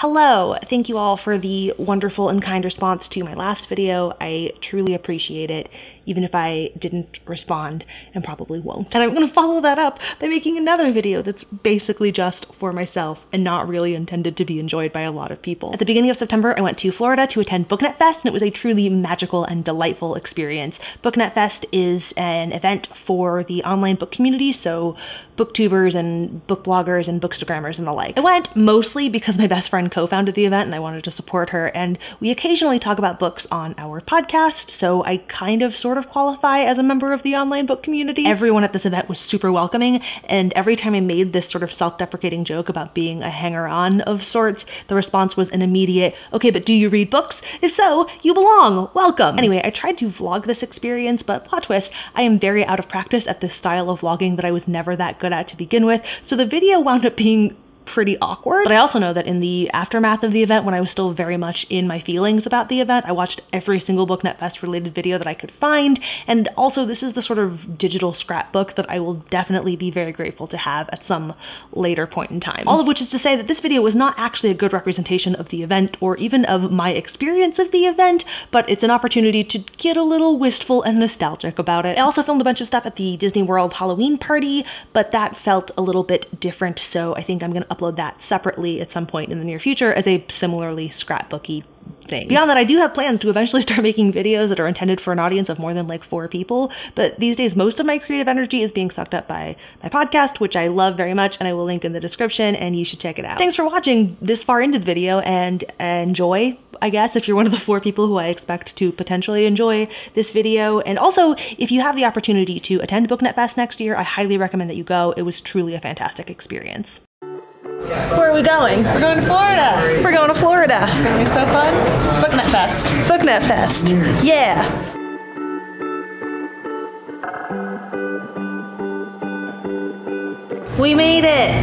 Hello! Thank you all for the wonderful and kind response to my last video. I truly appreciate it, even if I didn't respond and probably won't. And I'm gonna follow that up by making another video that's basically just for myself and not really intended to be enjoyed by a lot of people. At the beginning of September, I went to Florida to attend BookNet Fest, and it was a truly magical and delightful experience. BookNet Fest is an event for the online book community, so booktubers and book bloggers and bookstagrammers and the like. I went mostly because my best friend co-founded the event and I wanted to support her, and we occasionally talk about books on our podcast, so I kind of sort of qualify as a member of the online book community. Everyone at this event was super welcoming, and every time I made this sort of self-deprecating joke about being a hanger-on of sorts, the response was an immediate, okay, but do you read books? If so, you belong, welcome. Anyway, I tried to vlog this experience, but plot twist, I am very out of practice at this style of vlogging that I was never that good at to begin with, so the video wound up being pretty awkward. But I also know that in the aftermath of the event, when I was still very much in my feelings about the event, I watched every single BookNet Fest related video that I could find. And also, this is the sort of digital scrapbook that I will definitely be very grateful to have at some later point in time. All of which is to say that this video was not actually a good representation of the event or even of my experience of the event, but it's an opportunity to get a little wistful and nostalgic about it. I also filmed a bunch of stuff at the Disney World Halloween party, but that felt a little bit different, so I think I'm gonna upload that separately at some point in the near future as a similarly scrapbooky thing. Beyond that, I do have plans to eventually start making videos that are intended for an audience of more than like four people. But these days, most of my creative energy is being sucked up by my podcast, which I love very much, and I will link in the description, and you should check it out. Thanks for watching this far into the video, and enjoy. I guess if you're one of the four people who I expect to potentially enjoy this video. And also, if you have the opportunity to attend BookNet Fest next year, I highly recommend that you go. It was truly a fantastic experience. Where are we going? We're going to Florida. We're going to Florida. It's gonna be so fun. BookNet Fest. BookNet Fest. Yeah. We made it.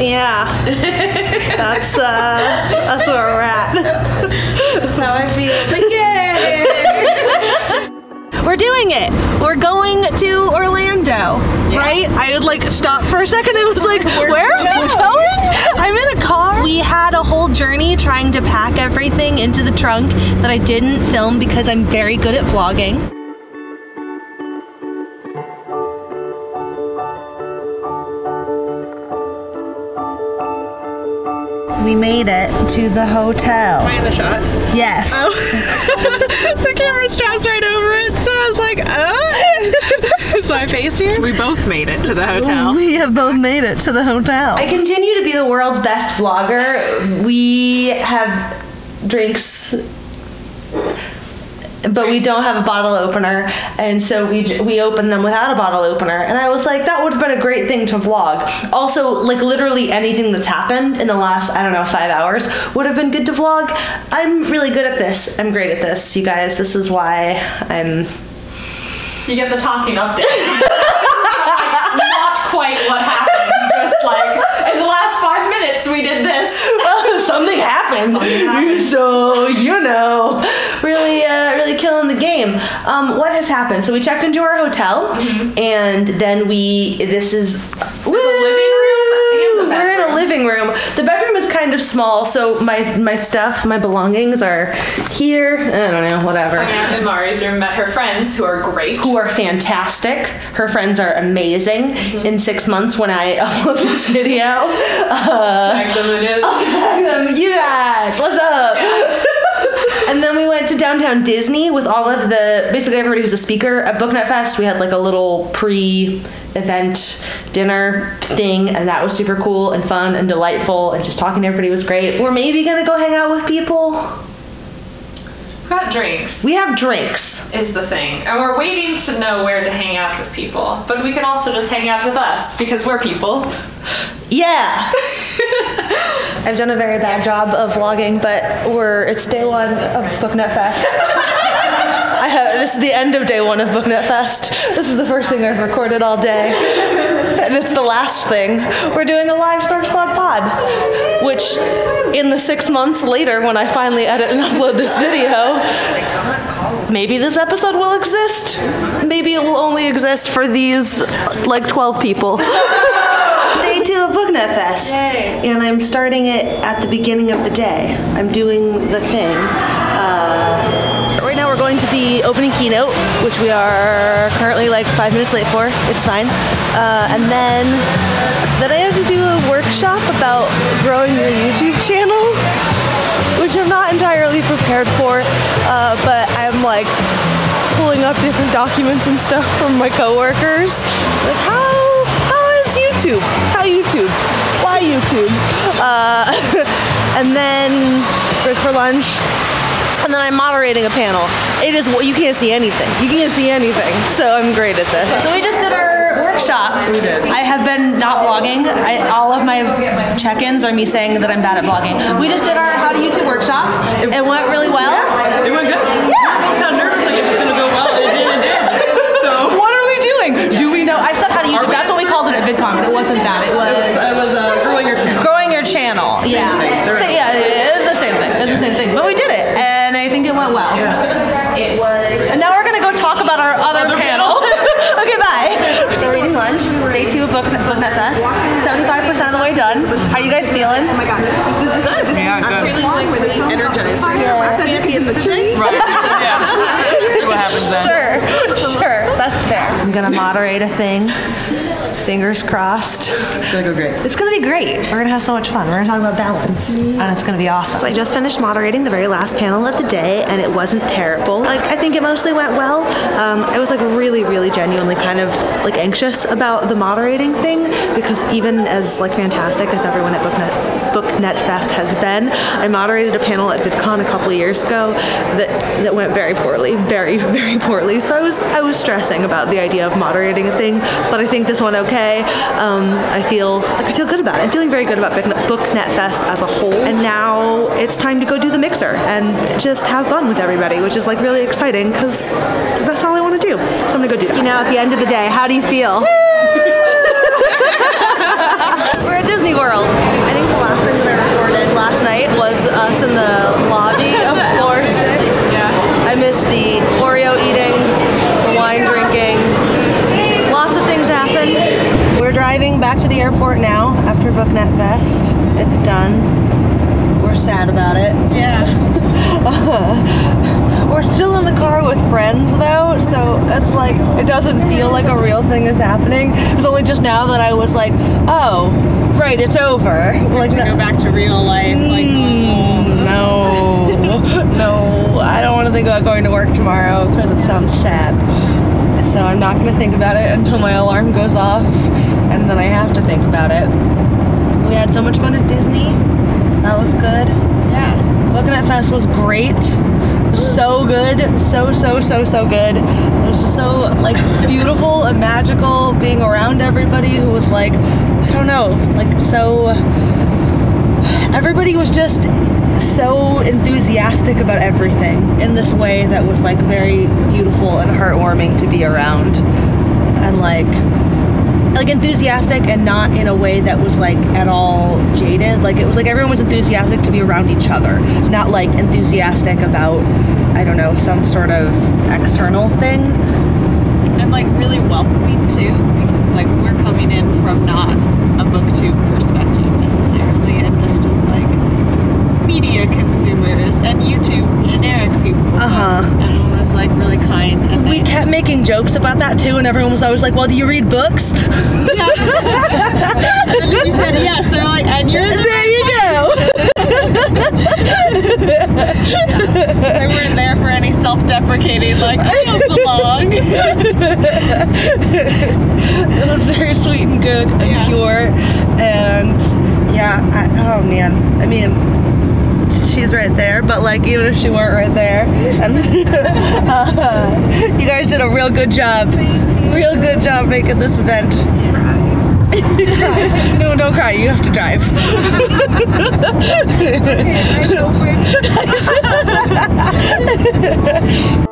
Yeah. That's uh that's where we're at. That's how I feel. Yeah. We're doing it. We're going to Orlando. Right? I would like stop for a second and was like, where are we going? I'm in a car. We had a whole journey trying to pack everything into the trunk that I didn't film because I'm very good at vlogging. We made it to the hotel. Am I in the shot? Yes. Oh. the camera straps right over it, so I was like, oh. Is my face here? We both made it to the hotel. We have both made it to the hotel. I continue to be the world's best vlogger. We have drinks but we don't have a bottle opener and so we we opened them without a bottle opener and I was like that would have been a great thing to vlog. Also like literally anything that's happened in the last I don't know 5 hours would have been good to vlog. I'm really good at this. I'm great at this, you guys. This is why I'm You get the talking update. Not quite what happened. Just like in the last five minutes we did this. well, something happened. Something happened. So you know, really, uh, really killing the game. Um, what has happened? So we checked into our hotel, and then we. This is. There's a living room We're in a living room. The bedroom is kind of small, so my my stuff, my belongings are here. I don't know, whatever. Anna in Mari's room met her friends who are great. Who are fantastic. Her friends are amazing. In six months, when I upload this video, uh, Tag them in it. um, you guys, what's up? And then we went to downtown Disney with all of the basically everybody who's a speaker at BookNet Fest. We had like a little pre-event dinner thing, and that was super cool and fun and delightful. And just talking to everybody was great. We're maybe gonna go hang out with people. Got drinks. We have drinks. is the thing. And we're waiting to know where to hang out with people. But we can also just hang out with us because we're people. Yeah. I've done a very bad job of vlogging, but we're it's day one of BookNet Fest. I have this is the end of day one of BookNet Fest. This is the first thing I've recorded all day, and it's the last thing. We're doing a live Snark Squad pod, which in the six months later, when I finally edit and upload this video, maybe this episode will exist. Maybe it will only exist for these like 12 people. Stay tuned two of BookNet Fest, Yay. and I'm starting it at the beginning of the day. I'm doing the thing. Going to the opening keynote, which we are currently like five minutes late for. It's fine. Uh, and then, then I have to do a workshop about growing your YouTube channel, which I'm not entirely prepared for. Uh, but I'm like pulling up different documents and stuff from my coworkers. Like how how is YouTube? How YouTube? Why YouTube? Uh, and then break for lunch. And then I'm moderating a panel. It is what you can't see anything. You can't see anything. So I'm great at this. So we just did our workshop. We did. I have been not vlogging. I, all of my check-ins are me saying that I'm bad at vlogging. We just did our How to YouTube workshop. It went really well. It went good. Yeah. I got nervous like it was gonna go well. It did. It did. So What are we doing? Do we know? I said how to YouTube. That's what we called it at VidCon, but it wasn't that. It was it Day two of Book BookNet Fest. Seventy-five percent of the way done. How you guys feeling? Oh my god, this is good. Yeah, I'm good. feeling like really energized right now. Last night at the end of the tree. Right. Yeah. See what happens then. Sure, sure. That's fair. I'm gonna moderate a thing. Fingers crossed. It's gonna go great. It's gonna be great. We're gonna have so much fun. We're gonna talk about balance, and it's gonna be awesome. So I just finished moderating the very last panel of the day, and it wasn't terrible. Like I think it mostly went well. Um, I was like really, really genuinely kind of like anxious about the moderating thing because even as like fantastic as everyone at BookNet BookNet Fest has been, I moderated a panel at VidCon a couple of years ago that that went very poorly, very, very poorly. So I was I was stressing about the idea of moderating a thing, but I think this went okay. Um, I feel like I feel good about it. I'm feeling very good about Booknet BookNet Fest as a whole. And now it's time to go do the mixer and just have fun with everybody, which is like really exciting because that's all I want to do. So I'm gonna go do that. You know, at the end of the day, how do you feel? We're at Disney World. I think the last thing that I recorded last night was us in the lobby of floor six. Yeah. I missed the Oreo eating, the wine drinking. Lots of things happened. We're driving back to the airport now after BookNet Fest. It's done. We're sad about it. Yeah. We're still in the car with friends though, so it's like it doesn't feel like a real thing is happening. It's only just now that I was like, oh, right, it's over. We're Like Go back to real life. Like Mm, no, no, I don't want to think about going to work tomorrow because it sounds sad. So I'm not going to think about it until my alarm goes off, and then I have to think about it. We had so much fun at Disney. That was good. yeah. BookNet Fest was great. So good, so so so so good. It was just so like beautiful and magical being around everybody who was like, I don't know, like so. Everybody was just so enthusiastic about everything in this way that was like very beautiful and heartwarming to be around, and like like enthusiastic and not in a way that was like at all jaded. Like it was like everyone was enthusiastic to be around each other, not like enthusiastic about I don't know some sort of external thing. And like really welcoming too, because like we're coming in from not a booktube perspective necessarily, and just as like media consumers and YouTube generic people. but Uh-huh. Everyone was like really kind and We nice. kept making jokes about that too, and everyone was always like, "Well, do you read books?" And then if you said yes, they're like, and you're the there you go. They weren't there for any self-deprecating, like I don't belong. it was very sweet and good and Yeah. pure, and yeah. I, oh man, I mean, she's right there, but like even if she weren't right there, and uh, did a real good job, real good job making this event. no, don't cry. You have to drive. I